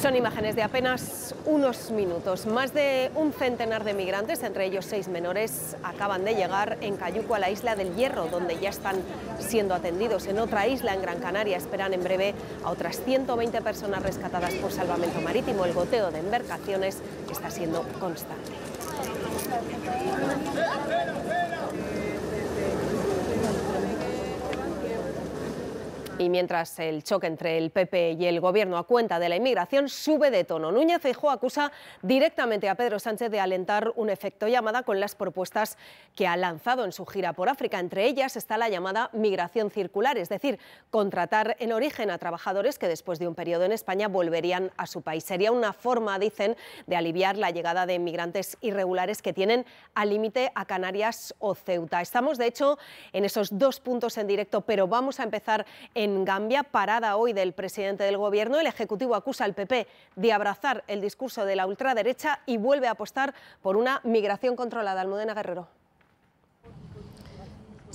Son imágenes de apenas unos minutos. Más de un centenar de migrantes, entre ellos seis menores, acaban de llegar en Cayuco a la isla del Hierro, donde ya están siendo atendidos. En otra isla, en Gran Canaria, esperan en breve a otras 120 personas rescatadas por salvamento marítimo. El goteo de embarcaciones está siendo constante. Y mientras el choque entre el PP y el Gobierno a cuenta de la inmigración sube de tono, Núñez Feijóo acusa directamente a Pedro Sánchez de alentar un efecto llamada con las propuestas que ha lanzado en su gira por África. Entre ellas está la llamada migración circular, es decir, contratar en origen a trabajadores que después de un periodo en España volverían a su país. Sería una forma, dicen, de aliviar la llegada de inmigrantes irregulares que tienen al límite a Canarias o Ceuta. Estamos, de hecho, en esos dos puntos en directo, pero vamos a empezar en en Gambia, parada hoy del presidente del Gobierno, el Ejecutivo acusa al PP de abrazar el discurso de la ultraderecha y vuelve a apostar por una migración controlada. Almudena Guerrero.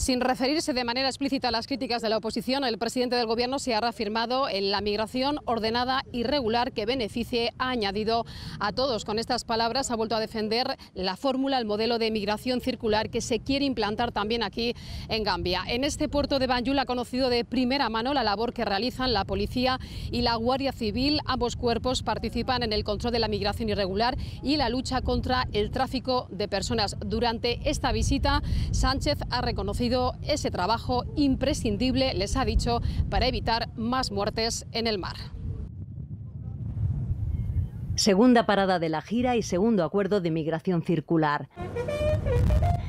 Sin referirse de manera explícita a las críticas de la oposición, el presidente del Gobierno se ha reafirmado en la migración ordenada y regular que beneficie, ha añadido a todos. Con estas palabras ha vuelto a defender la fórmula, el modelo de migración circular que se quiere implantar también aquí en Gambia. En este puerto de Banjul ha conocido de primera mano la labor que realizan la policía y la Guardia Civil. Ambos cuerpos participan en el control de la migración irregular y la lucha contra el tráfico de personas. Durante esta visita, Sánchez ha reconocido ese trabajo imprescindible, les ha dicho, para evitar más muertes en el mar. Segunda parada de la gira y segundo acuerdo de migración circular.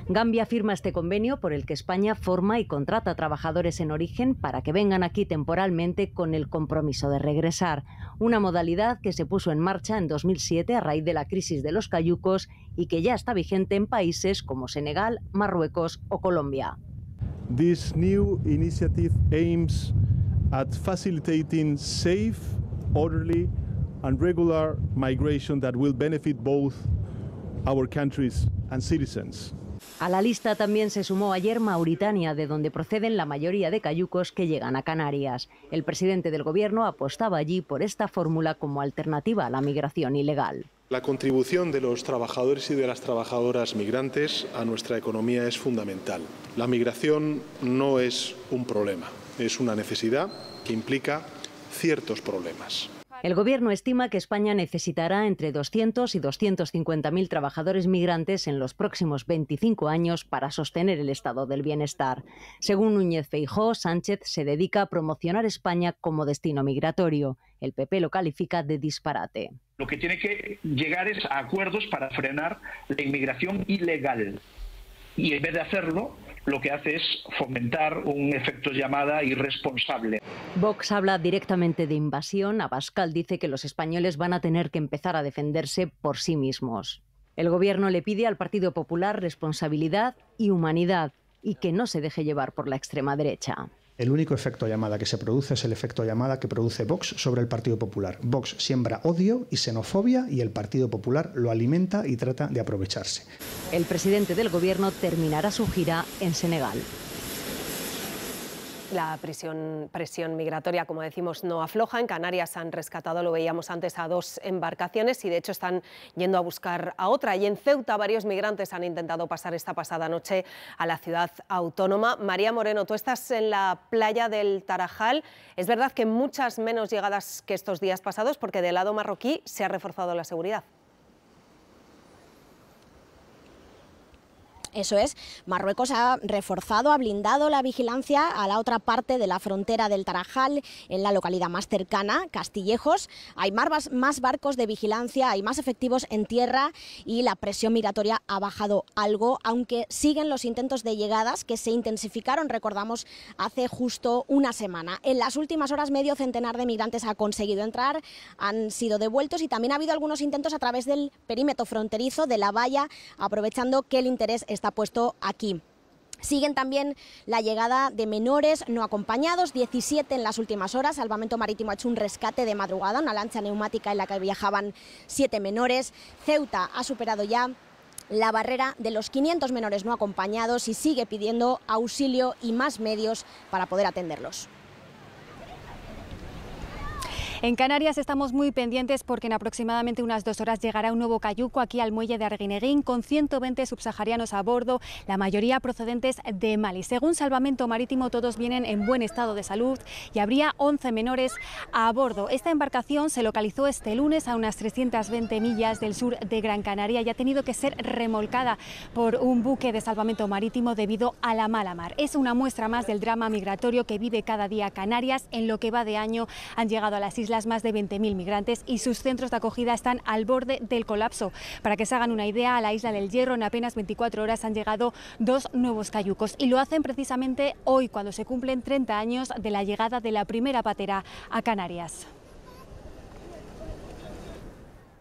Gambia firma este convenio por el que España forma y contrata trabajadores en origen para que vengan aquí temporalmente con el compromiso de regresar, una modalidad que se puso en marcha en 2007 a raíz de la crisis de los cayucos y que ya está vigente en países como Senegal, Marruecos o Colombia. This new initiative aims at facilitating safe, orderly and regular migration that will benefit both our countries and citizens. A la lista también se sumó ayer Mauritania, de donde proceden la mayoría de cayucos que llegan a Canarias. El presidente del gobierno apostaba allí por esta fórmula como alternativa a la migración ilegal. La contribución de los trabajadores y de las trabajadoras migrantes a nuestra economía es fundamental. La migración no es un problema, es una necesidad que implica ciertos problemas. El Gobierno estima que España necesitará entre 200 y 250.000 trabajadores migrantes en los próximos 25 años para sostener el estado del bienestar. Según Núñez Feijó, Sánchez se dedica a promocionar España como destino migratorio. El PP lo califica de disparate. Lo que tiene que llegar es a acuerdos para frenar la inmigración ilegal. Y en vez de hacerlo, lo que hace es fomentar un efecto llamada irresponsable. Vox habla directamente de invasión. Abascal dice que los españoles van a tener que empezar a defenderse por sí mismos. El gobierno le pide al Partido Popular responsabilidad y humanidad y que no se deje llevar por la extrema derecha. El único efecto llamada que se produce es el efecto llamada que produce Vox sobre el Partido Popular. Vox siembra odio y xenofobia y el Partido Popular lo alimenta y trata de aprovecharse. El presidente del gobierno terminará su gira en Senegal. La presión, presión, migratoria, como decimos, no afloja. En Canarias han rescatado, lo veíamos antes, a dos embarcaciones y de hecho están yendo a buscar a otra. Y en Ceuta varios migrantes han intentado pasar esta pasada noche a la ciudad autónoma. María Moreno, tú estás en la playa del Tarajal. Es verdad que muchas menos llegadas que estos días pasados porque del lado marroquí se ha reforzado la seguridad. Eso es, Marruecos ha reforzado, ha blindado la vigilancia a la otra parte de la frontera del Tarajal, en la localidad más cercana, Castillejos. Hay más barcos de vigilancia, hay más efectivos en tierra y la presión migratoria ha bajado algo, aunque siguen los intentos de llegadas que se intensificaron, recordamos, hace justo una semana. En las últimas horas medio centenar de migrantes ha conseguido entrar, han sido devueltos y también ha habido algunos intentos a través del perímetro fronterizo de la valla, aprovechando que el interés está está puesto aquí. Siguen también la llegada de menores no acompañados, 17 en las últimas horas. Salvamento Marítimo ha hecho un rescate de madrugada, una lancha neumática en la que viajaban siete menores. Ceuta ha superado ya la barrera de los 500 menores no acompañados y sigue pidiendo auxilio y más medios para poder atenderlos. En Canarias estamos muy pendientes porque en aproximadamente unas dos horas llegará un nuevo cayuco aquí al muelle de Arguineguín con 120 subsaharianos a bordo, la mayoría procedentes de Mali. Según Salvamento Marítimo, todos vienen en buen estado de salud y habría 11 menores a bordo. Esta embarcación se localizó este lunes a unas 320 millas del sur de Gran Canaria y ha tenido que ser remolcada por un buque de salvamento marítimo debido a la mala mar. Es una muestra más del drama migratorio que vive cada día Canarias. En lo que va de año han llegado a las islas más de 20.000 migrantes y sus centros de acogida están al borde del colapso. Para que se hagan una idea, a la isla del Hierro en apenas 24 horas han llegado dos nuevos cayucos y lo hacen precisamente hoy, cuando se cumplen 30 años de la llegada de la primera patera a Canarias.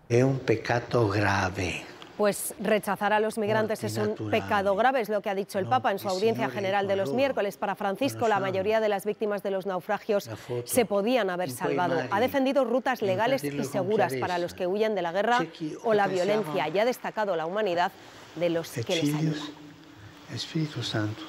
Es un pecado grave. Pues rechazar a los migrantes es un pecado grave, es lo que ha dicho el Papa en su audiencia general de los miércoles. Para Francisco, la mayoría de las víctimas de los naufragios se podían haber salvado. Ha defendido rutas legales y seguras para los que huyen de la guerra o la violencia y ha destacado la humanidad de los que les ayudan. Espíritu Santo.